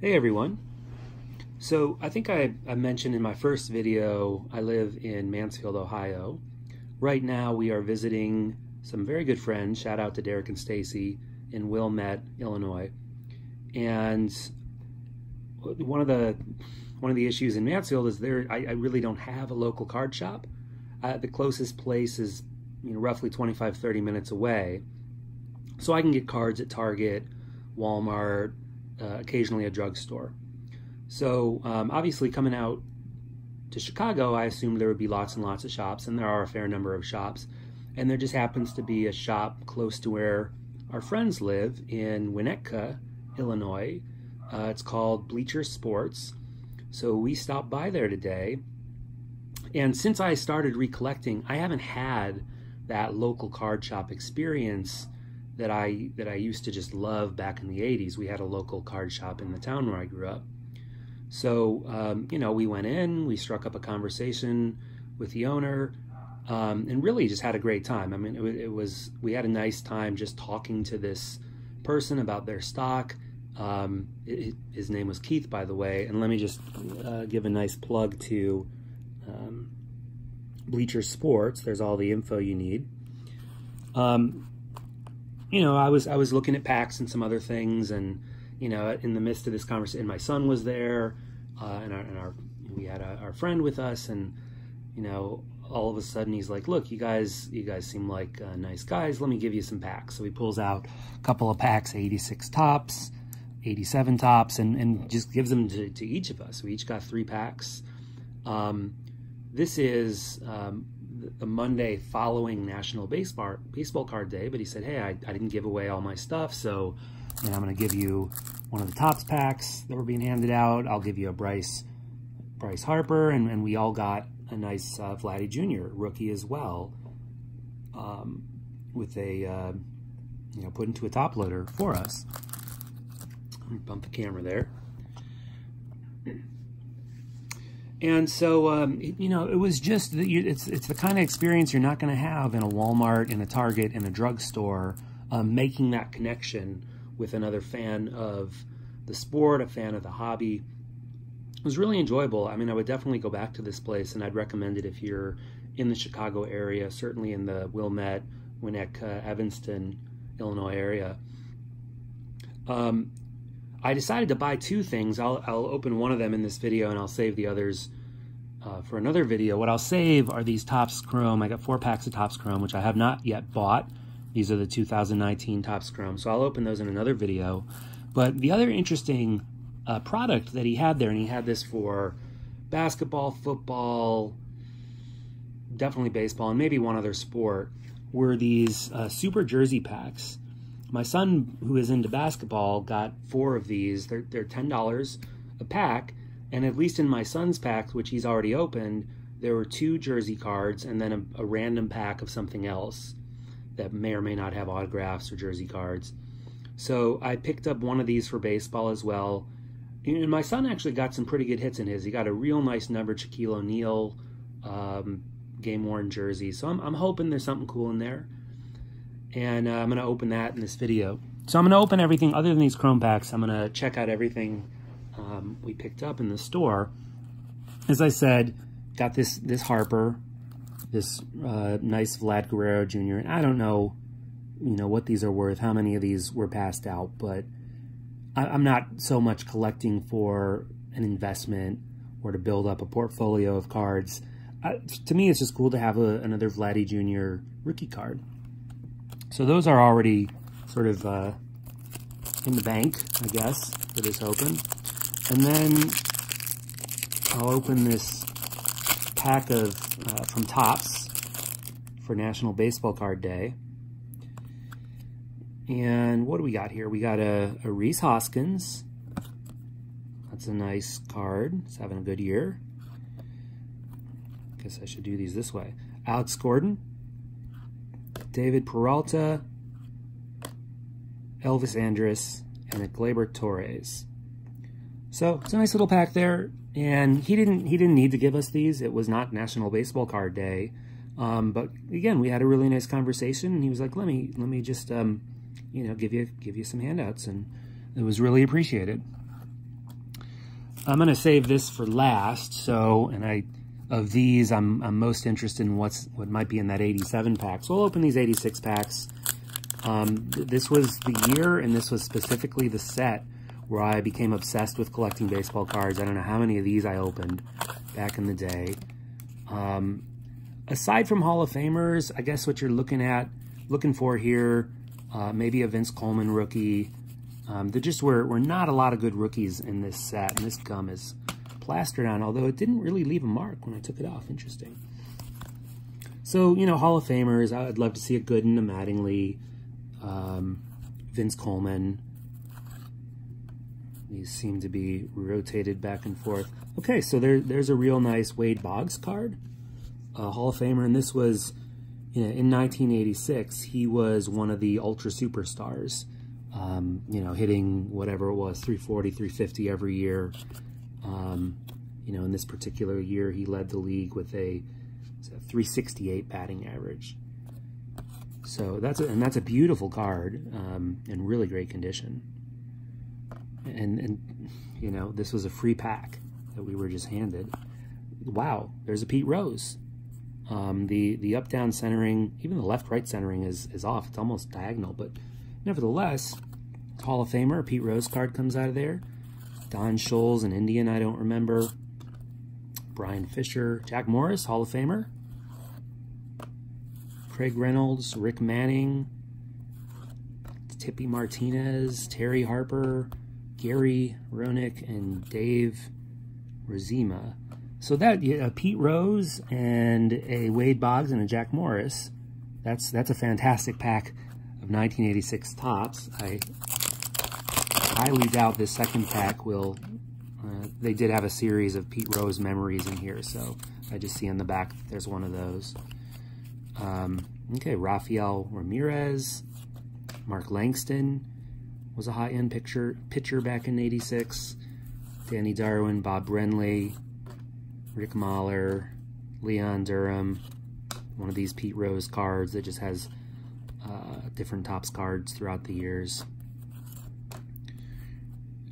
Hey everyone. So I think I, I mentioned in my first video, I live in Mansfield, Ohio. Right now we are visiting some very good friends, shout out to Derek and Stacy, in Wilmette, Illinois. And one of the one of the issues in Mansfield is there I, I really don't have a local card shop. Uh, the closest place is you know roughly 25 30 minutes away. So I can get cards at Target, Walmart, uh, occasionally a drugstore. So um, obviously coming out to Chicago, I assumed there would be lots and lots of shops, and there are a fair number of shops. And there just happens to be a shop close to where our friends live in Winnetka, Illinois. Uh, it's called Bleacher Sports. So we stopped by there today. And since I started recollecting, I haven't had that local card shop experience that I that I used to just love back in the 80s. We had a local card shop in the town where I grew up. So, um, you know, we went in, we struck up a conversation with the owner, um, and really just had a great time. I mean, it, it, was, we had a nice time just talking to this person about their stock. Um, it, his name was Keith, by the way. And let me just uh, give a nice plug to um, Bleacher Sports. There's all the info you need. Um, you know, I was I was looking at packs and some other things, and you know, in the midst of this conversation, my son was there, uh, and, our, and our we had a, our friend with us, and you know, all of a sudden he's like, "Look, you guys, you guys seem like uh, nice guys. Let me give you some packs." So he pulls out a couple of packs, 86 Topps, 87 Topps, and and just gives them to, to each of us. We each got three packs. Um, this is um, the Monday following National Baseball Baseball Card Day, but he said, "Hey, I, I didn't give away all my stuff, so and I'm going to give you one of the Topps packs that were being handed out. I'll give you a Bryce Bryce Harper, and, and we all got a nice uh, Vladdy Jr. rookie as well, um, with a uh, you know put into a top loader for us. Bump the camera there. And so, um, it, you know, it was just, the, it's, it's the kind of experience you're not going to have in a Walmart, in a Target, in a drugstore, um, making that connection with another fan of the sport, a fan of the hobby. It was really enjoyable. I mean, I would definitely go back to this place, and I'd recommend it if you're in the Chicago area, certainly in the Wilmette, Winnetka, Evanston, Illinois area. Um, I decided to buy two things. I'll, I'll open one of them in this video and I'll save the others uh, for another video. What I'll save are these Topps Chrome. I got four packs of Topps Chrome, which I have not yet bought. These are the 2019 Topps Chrome. So I'll open those in another video. But the other interesting uh, product that he had there, and he had this for basketball, football, definitely baseball, and maybe one other sport, were these uh, super jersey packs my son, who is into basketball, got four of these. They're, they're $10 a pack. And at least in my son's pack, which he's already opened, there were two jersey cards and then a, a random pack of something else that may or may not have autographs or jersey cards. So I picked up one of these for baseball as well. And my son actually got some pretty good hits in his. He got a real nice number Shaquille O'Neal um, game worn jersey. So I'm, I'm hoping there's something cool in there and uh, I'm going to open that in this video. So I'm going to open everything other than these Chrome packs. I'm going to check out everything um, we picked up in the store. As I said, got this this Harper, this uh, nice Vlad Guerrero Jr. And I don't know, you know, what these are worth, how many of these were passed out, but I'm not so much collecting for an investment or to build up a portfolio of cards. Uh, to me, it's just cool to have a, another Vladdy Jr. rookie card. So those are already sort of uh, in the bank, I guess, for this open. And then I'll open this pack of uh, from Topps for National Baseball Card Day. And what do we got here? We got a, a Rhys Hoskins. That's a nice card. It's having a good year. Guess I should do these this way. Alex Gordon, David Peralta, Elvis Andrus, and a Gleyber Torres. So it's a nice little pack there. And he didn't he didn't need to give us these. It was not National Baseball Card Day. Um, but again, we had a really nice conversation, and he was like, "Let me let me just um, you know give you give you some handouts," and it was really appreciated. I'm gonna save this for last. So, and I of these, I'm I'm most interested in what's what might be in that 87 pack. So I'll open these 86 packs. Um, th this was the year, and this was specifically the set where I became obsessed with collecting baseball cards. I don't know how many of these I opened back in the day. Um, aside from Hall of Famers, I guess what you're looking at, looking for here, uh, maybe a Vince Coleman rookie. Um, there just were, were not a lot of good rookies in this set, and this gum is plastered on, although it didn't really leave a mark when I took it off. Interesting. So, you know, Hall of Famers, I'd love to see a Gooden, a Mattingly, um, Vince Coleman, these seem to be rotated back and forth. Okay, so there, there's a real nice Wade Boggs card, a Hall of Famer, and this was in 1986. He was one of the ultra superstars, um, you know, hitting whatever it was, 340, 350 every year. Um, you know, in this particular year, he led the league with a, a 368 batting average. So that's a, and that's a beautiful card um, in really great condition and and you know this was a free pack that we were just handed. Wow, there's a Pete Rose. Um, the the up down centering, even the left right centering is is off. It's almost diagonal, but nevertheless, Hall of Famer Pete Rose card comes out of there. Don Schulze, an Indian I don't remember. Brian Fisher, Jack Morris, Hall of Famer. Craig Reynolds, Rick Manning, Tippy Martinez, Terry Harper, Gary Roenicke and Dave Rozema. So that uh, Pete Rose and a Wade Boggs and a Jack Morris. That's that's a fantastic pack of 1986 Topps. I highly doubt this second pack will. Uh, they did have a series of Pete Rose memories in here, so I just see on the back there's one of those. Um, okay, Rafael Ramirez, Mark Langston, was a high-end pitcher, pitcher back in 86. Danny Darwin, Bob Brenly, Rick Mahler, Leon Durham, one of these Pete Rose cards that just has uh, different Topps cards throughout the years.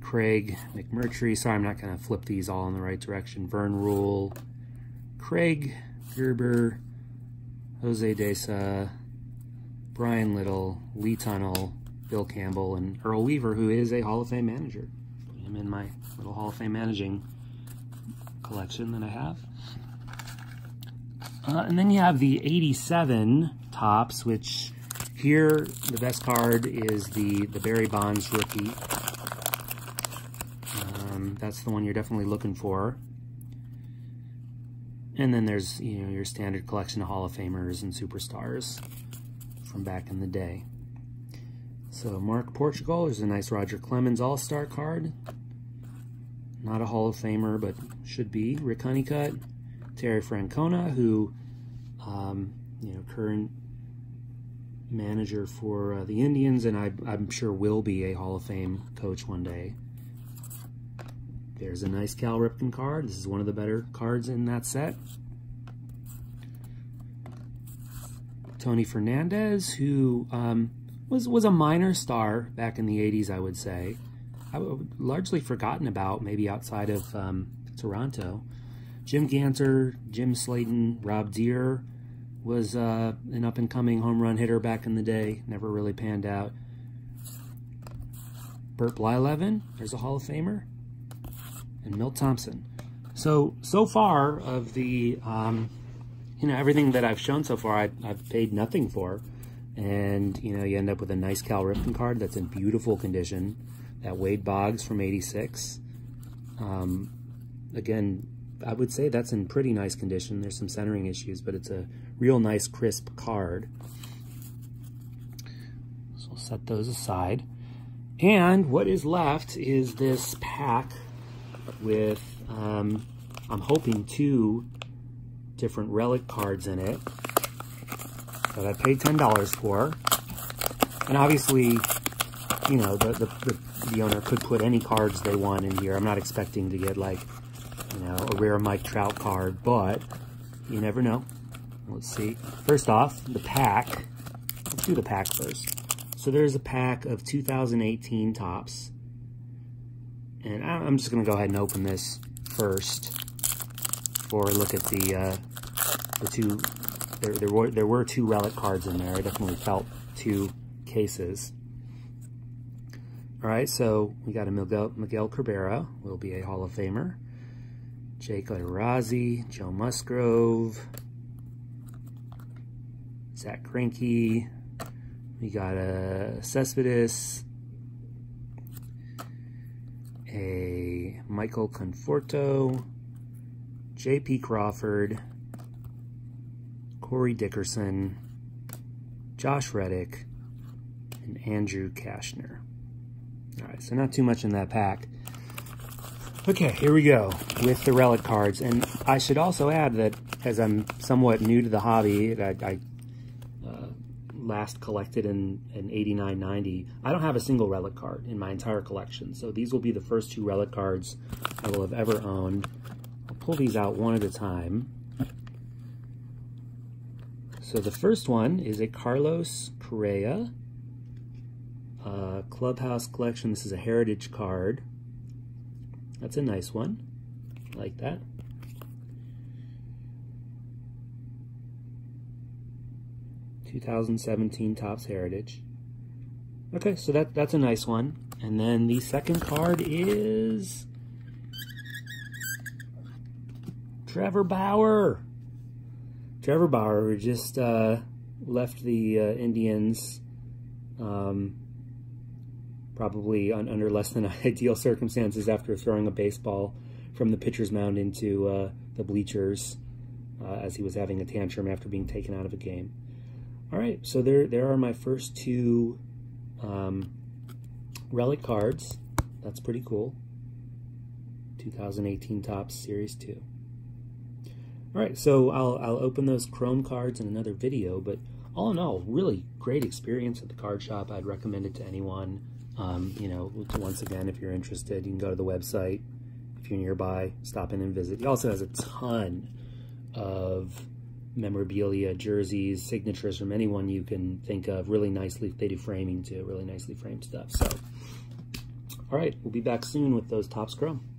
Craig McMurtry, sorry I'm not going to flip these all in the right direction. Vern Ruhle, Craig Gerber, Jose Deza, Bryan Little, Lee Tunnell, Bill Campbell, and Earl Weaver, who is a Hall of Fame manager. Him in my little Hall of Fame managing collection that I have. Uh, and then you have the 87 Topps, which here the best card is the, the Barry Bonds rookie. Um, that's the one you're definitely looking for. And then there's, you know, your standard collection of Hall of Famers and Superstars from back in the day. So Mark Portugal, there's a nice Roger Clemens All-Star card. Not a Hall of Famer, but should be. Rick Honeycutt, Terry Francona, who, um, you know, current manager for uh, the Indians, and I, I'm sure will be a Hall of Fame coach one day. There's a nice Cal Ripken card. This is one of the better cards in that set. Tony Fernandez, who um, was was a minor star back in the 80s, I would say. Largely forgotten about, maybe outside of um, Toronto. Jim Gantner, Jim Slaton, Rob Deer was uh, an up-and-coming home run hitter back in the day. Never really panned out. Bert Blyleven, there's a Hall of Famer. And Milt Thompson. So, so far of the, um, you know, everything that I've shown so far, I, I've paid nothing for and you know you end up with a nice Cal Ripken card that's in beautiful condition. That Wade Boggs from '86. Um, again, I would say that's in pretty nice condition. There's some centering issues, but it's a real nice crisp card. So we'll set those aside. And what is left is this pack with, um, I'm hoping, two different relic cards in it that I paid $10 for. And obviously, you know, the, the, the, the owner could put any cards they want in here. I'm not expecting to get like, you know, a rare Mike Trout card, but you never know. Let's see. First off, the pack. Let's do the pack first. So there's a pack of 2018 Topps. And I'm just going to go ahead and open this first for a look at the uh, the two. There, there were there were two relic cards in there. I definitely felt two cases. All right, so we got a Miguel, Miguel Cabrera, will be a Hall of Famer. Jake Odorizzi, Joe Musgrove, Zack Greinke. We got a Cespedes, a Michael Conforto, J.P. Crawford, Corey Dickerson, Josh Reddick, and Andrew Cashner. All right, so not too much in that pack. Okay, here we go with the relic cards. And I should also add that as I'm somewhat new to the hobby, I, I uh, last collected in, in 89, 90, I don't have a single relic card in my entire collection. So these will be the first two relic cards I will have ever owned. I'll pull these out one at a time. So the first one is a Carlos Correa uh, Clubhouse Collection. This is a heritage card. That's a nice one. I like that. Two thousand seventeen Topps Heritage. Okay, so that that's a nice one. And then the second card is Trevor Bauer. Trevor Bauer just uh, left the uh, Indians um, probably on, under less than ideal circumstances after throwing a baseball from the pitcher's mound into uh, the bleachers uh, as he was having a tantrum after being taken out of a game. All right, so there, there are my first two um, relic cards. That's pretty cool. 2018 Topps Series 2. All right, so I'll, I'll open those Chrome cards in another video, but all in all, really great experience at the card shop. I'd recommend it to anyone. Um, you know, once again, if you're interested, you can go to the website. If you're nearby, stop in and visit. He also has a ton of memorabilia, jerseys, signatures from anyone you can think of. Really nicely, they do framing too, really nicely framed stuff. So, all right, we'll be back soon with those Topps Chrome.